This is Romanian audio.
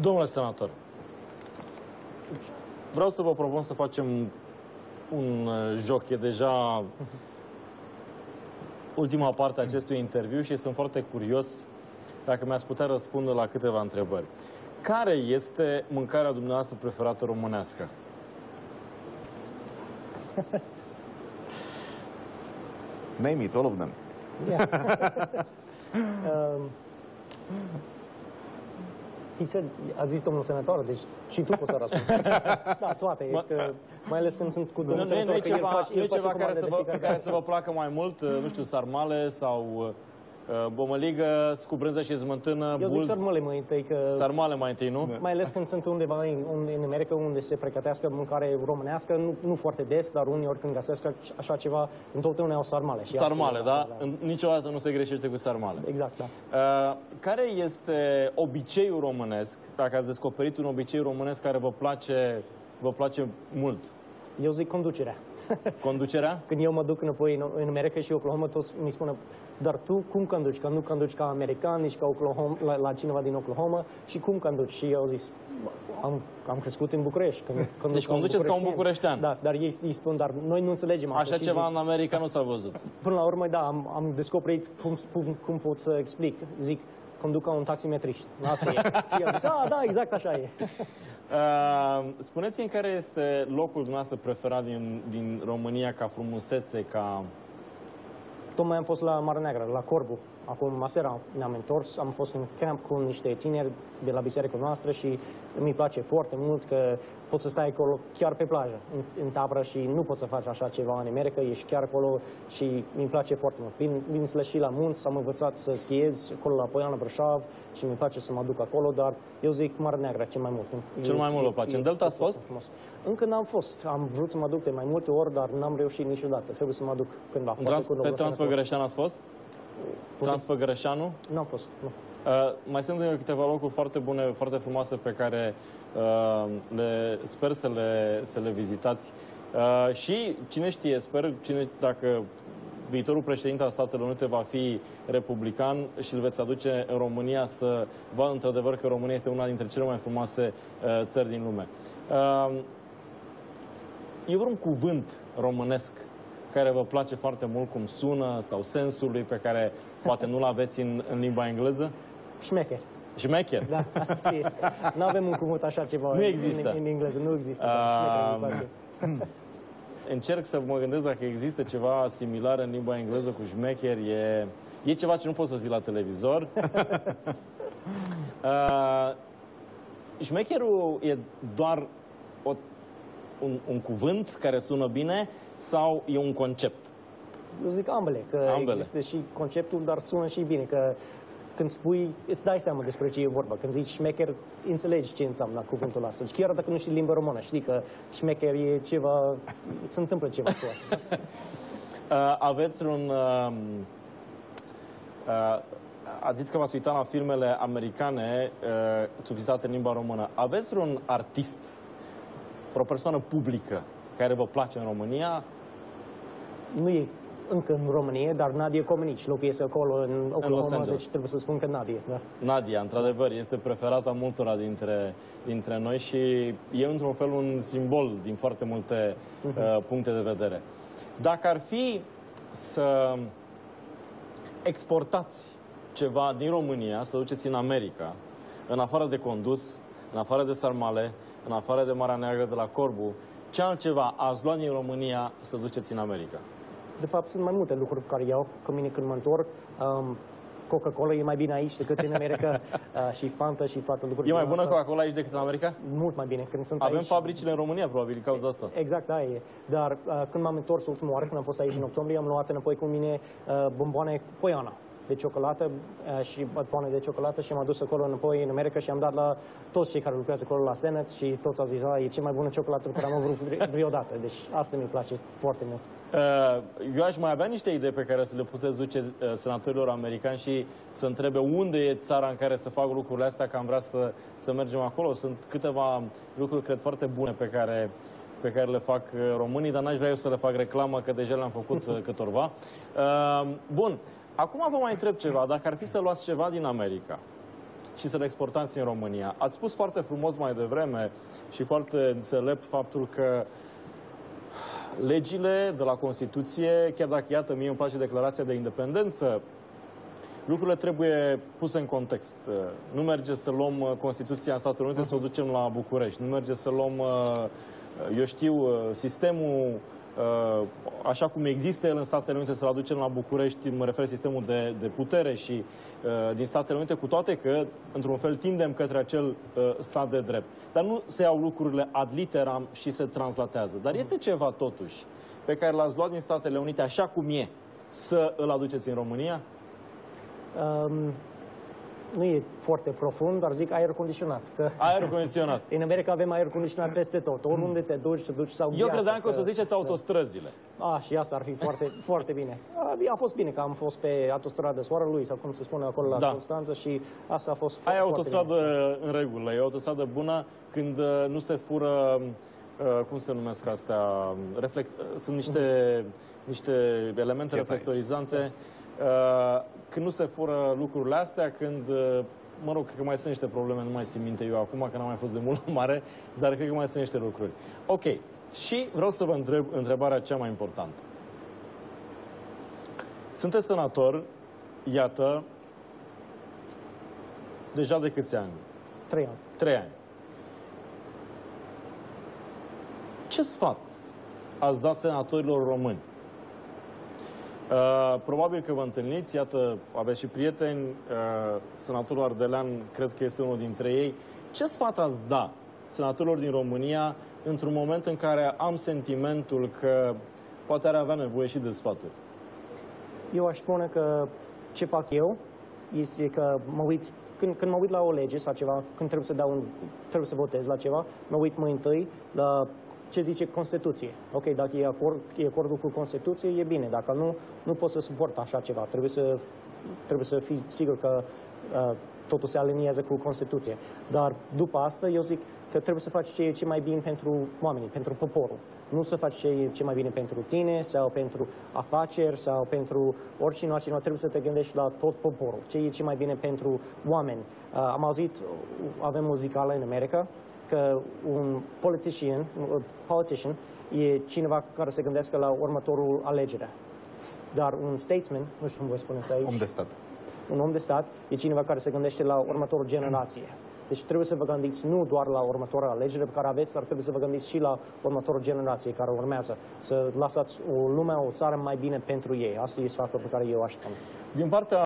Domnule senator, vreau să vă propun să facem un uh, joc. E deja ultima parte a acestui interviu și sunt foarte curios dacă mi-ați putea răspunde la câteva întrebări. Care este mâncarea dumneavoastră preferată românească? Name it, all of them. Um, he said, a zis domnul senator, deci și tu poți să răspunzi. da, toate, Mă- că, mai ales când sunt cu Nu, domnul nu, e- nu senator, e că el ceva, face, nu e el face ceva care, comandă să de vă, fiecare care dată. să vă placă mai mult, uh, nu știu, sarmale sau uh, bomăligă cu brânză și smântână, Eu zic bulți, sarmale mai întâi, că sarmale mai întâi, nu? mai ales când sunt undeva în, un- în America unde se pregătească mâncare românească, nu, nu foarte des, dar uneori când găsesc așa ceva, întotdeauna au sarmale. Și asta Sarmale, e- da? În- Niciodată nu se greșește cu sarmale. Exact, da. Uh, care este obiceiul românesc, dacă ați descoperit un obicei românesc care vă place, vă place mult? Eu zic conducerea. Conducerea? Când eu mă duc înapoi în, în America și Oklahoma, toți mi spun, dar tu cum conduci? Că nu conduci ca american, nici ca Oklahoma, la, la cineva din Oklahoma și cum conduci? Și eu zis, am, am crescut în București. Când, conduc Deci conduceți ca un bucureștean. Da, dar ei, ei spun, dar noi nu înțelegem asta. Așa și ceva zic, în America nu s-a văzut. Până la urmă, da, am, am descoperit cum, cum, cum pot să explic. Zic, conduc ca un taximetrist. Asta e. Și eu zis, ah, da, exact așa e. Uh, spuneți-mi care este locul dumneavoastră preferat din, din România ca frumusețe, ca... Tocmai am fost la Marea Neagră, la Corbu. Acum, aseară ne-am întors, am fost în camp cu niște tineri de la biserica noastră și mi place foarte mult că poți să stai acolo chiar pe plajă, în, în tabără și nu poți să faci așa ceva în America, ești chiar acolo și mi place foarte mult. Bine, bineînțeles și la munți, am învățat să schiez acolo la Poiana Brașov și mi place să mă duc acolo, dar eu zic Marea Neagră cel mai mult. Cel mai mult vă place. În Delta ați foarte fost? Frumos. Încă n-am fost. Am vrut să mă duc de mai multe ori, dar n-am reușit niciodată. Trebuie să mă duc cândva. În Poate trans, când o pe vreau să mă Transfăgărășan ați fost? Transfăgărășanu? N-am fost, nu. Uh, mai sunt încă câteva locuri foarte bune, foarte frumoase pe care uh, le, sper să le, să le vizitați. Uh, și cine știe, sper, cine, dacă viitorul președinte al Statelor Unite va fi republican și îl veți aduce în România să vadă într-adevăr că România este una dintre cele mai frumoase uh, țări din lume. Uh, e vreun cuvânt românesc care vă place foarte mult cum sună sau sensul lui pe care poate nu-l aveți în, în limba engleză? Șmecher. Șmecher. Da, si. Nu avem un cuvânt așa ceva Nu în- există. În, în engleză, nu există. Ah. Da, șmecher îmi place. Încerc să mă gândesc dacă există ceva similar în limba engleză cu șmecher. E, e ceva ce nu pot să zic la televizor. uh, șmecherul e doar o, un, un cuvânt care sună bine sau e un concept? Eu zic ambele, că Ambele. există și conceptul, dar sună și bine, că când spui, îți dai seama despre ce e vorba. Când zici șmecher, înțelegi ce înseamnă cuvântul ăsta. Și chiar dacă nu știi limba română, știi că șmecher e ceva, se întâmplă ceva cu asta. Uh, aveți un... Uh, uh, ați zis că v-ați uitat la filmele americane uh, subtitrate în limba română. Aveți un artist, o persoană publică care vă place în România? Nu e încă în România, dar Nadia Comenici locuiesc acolo în Los Oklahoma, Angeles. deci trebuie să spun că Nadia, da. Nadia, într-adevăr, este preferata multora dintre, dintre noi și e într-un fel un simbol din foarte multe uh, puncte de vedere. Dacă ar fi să exportați ceva din România, să duceți în America, în afară de condus, în afară de sarmale, în afară de Marea Neagră de la Corbu, ce altceva ați luat din România să duceți în America? De fapt, sunt mai multe lucruri pe care iau cu mine când mă întorc. Um, Coca-Cola e mai bine aici decât în America uh, și Fanta și toate lucrurile E mai bună astea. Coca-Cola aici decât în America? Mult mai bine când sunt Avem aici. fabricile în România, probabil, din cauza asta. Exact, da e. Dar uh, când m-am întors ultima oară, când am fost aici în octombrie, am luat înapoi cu mine uh, bomboane Poiana de ciocolată uh, și bomboane de ciocolată și m-am dus acolo înapoi în America și am dat la toți cei care lucrează acolo la Senate și toți au zis, "A, e cea mai bună ciocolată pe care am avut vre- vreodată. Deci asta mi place foarte mult. Uh, Eu aș mai avea niște idei pe care să le puteți duce uh, senatorilor americani și să întrebe unde e țara în care să fac lucrurile astea, că am vrea să, să mergem acolo. Sunt câteva lucruri, cred, foarte bune pe care, pe care le fac uh, românii, dar n-aș vrea eu să le fac reclamă, că deja le-am făcut uh, câtorva. Uh, Bun, acum vă mai întreb ceva. Dacă ar fi să luați ceva din America și să le exportați în România. Ați spus foarte frumos mai devreme și foarte înțelept faptul că legile de la Constituție, chiar dacă, iată, mie îmi place declarația de independență, lucrurile trebuie puse în context. Nu merge să luăm uh, Constituția Statelor Unite să o ducem la București. Nu merge să luăm, uh, eu știu, uh, sistemul așa cum există el în Statele Unite, să-l aducem la București, mă refer sistemul de, de putere și din Statele Unite, cu toate că, într-un fel, tindem către acel stat de drept. Dar nu se iau lucrurile ad literam și se translatează. Dar este ceva, totuși, pe care l-ați luat din Statele Unite, așa cum e, să îl aduceți în România? Um, nu e foarte profund, dar zic aer condiționat. Că aer condiționat. în America avem aer condiționat peste tot. Oriunde te duci, te duci sau Eu credeam că o să ziceți autostrăzile. A, și asta ar fi foarte, foarte bine. A, a fost bine că am fost pe autostradă Soarelui, sau cum se spune acolo la da. Constanța, și asta a fost Aia autostradă bine. în regulă, e autostradă bună când uh, nu se fură, uh, cum se numesc astea, reflect, sunt niște, niște elemente reflectorizante. Uh, când nu se fură lucrurile astea, când, uh, mă rog, cred că mai sunt niște probleme, nu mai țin minte eu acum, că n-am mai fost de mult mare, dar cred că mai sunt niște lucruri. Ok, și vreau să vă întreb întrebarea cea mai importantă. Sunteți senator, iată, deja de câți ani? Trei ani. Trei ani. Ce sfat ați dat senatorilor români Uh, probabil că vă întâlniți, iată, aveți și prieteni, uh, senatorul Ardelean cred că este unul dintre ei. Ce sfat ați da senatorilor din România într-un moment în care am sentimentul că poate ar avea nevoie și de sfaturi? Eu aș spune că ce fac eu este că mă uit, când, când mă uit la o lege sau ceva, când trebuie să, dau un, trebuie să votez la ceva, mă uit mai întâi la ce zice Constituție. Ok, dacă e, acord, e acordul cu Constituție, e bine. Dacă nu, nu pot să suport așa ceva. Trebuie să, trebuie să fii sigur că uh, totul se aliniază cu Constituție. Dar după asta, eu zic că trebuie să faci ce e ce mai bine pentru oamenii, pentru poporul. Nu să faci ce e ce mai bine pentru tine sau pentru afaceri sau pentru oricine altcineva. Trebuie să te gândești la tot poporul. Ce e ce mai bine pentru oameni. Uh, am auzit, avem muzicală în America, că un politician, un politician e cineva care se gândească la următorul alegere. Dar un statesman, nu știu cum voi spuneți aici. Om de stat. Un om de stat e cineva care se gândește la următorul generație. Deci trebuie să vă gândiți nu doar la următoarea alegere pe care aveți, dar trebuie să vă gândiți și la următorul generație care urmează. Să lăsați o lume, o țară mai bine pentru ei. Asta e sfatul pe care eu aș spune. Din partea